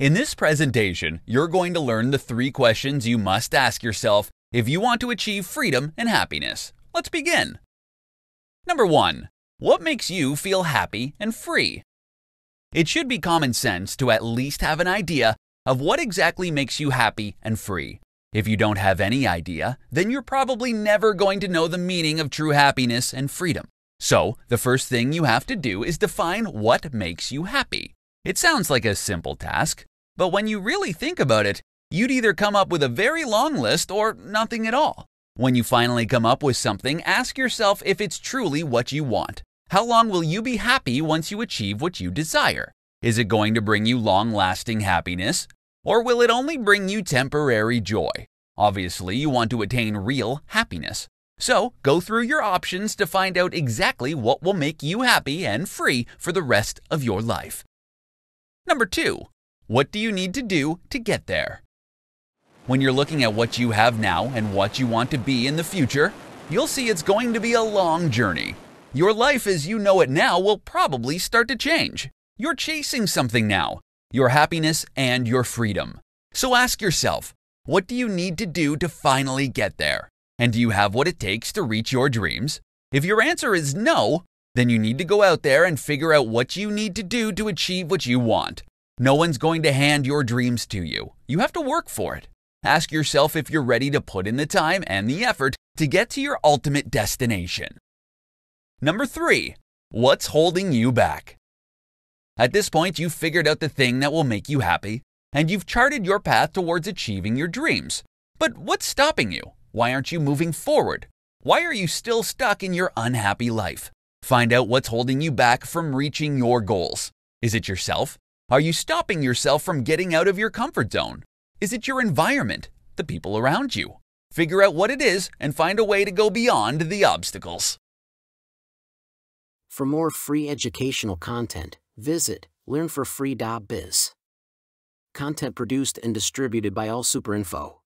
In this presentation, you're going to learn the three questions you must ask yourself if you want to achieve freedom and happiness. Let's begin. Number one, what makes you feel happy and free? It should be common sense to at least have an idea of what exactly makes you happy and free. If you don't have any idea, then you're probably never going to know the meaning of true happiness and freedom. So, the first thing you have to do is define what makes you happy. It sounds like a simple task, but when you really think about it, you'd either come up with a very long list or nothing at all. When you finally come up with something, ask yourself if it's truly what you want. How long will you be happy once you achieve what you desire? Is it going to bring you long lasting happiness? Or will it only bring you temporary joy? Obviously, you want to attain real happiness. So, go through your options to find out exactly what will make you happy and free for the rest of your life. Number two, what do you need to do to get there? When you're looking at what you have now and what you want to be in the future, you'll see it's going to be a long journey. Your life as you know it now will probably start to change. You're chasing something now your happiness and your freedom. So ask yourself, what do you need to do to finally get there? And do you have what it takes to reach your dreams? If your answer is no, then you need to go out there and figure out what you need to do to achieve what you want. No one's going to hand your dreams to you. You have to work for it. Ask yourself if you're ready to put in the time and the effort to get to your ultimate destination. Number three, what's holding you back? At this point, you've figured out the thing that will make you happy, and you've charted your path towards achieving your dreams. But what's stopping you? Why aren't you moving forward? Why are you still stuck in your unhappy life? Find out what's holding you back from reaching your goals. Is it yourself? Are you stopping yourself from getting out of your comfort zone? Is it your environment, the people around you? Figure out what it is and find a way to go beyond the obstacles. For more free educational content, visit learnforfree.biz. Content produced and distributed by AllSuperInfo.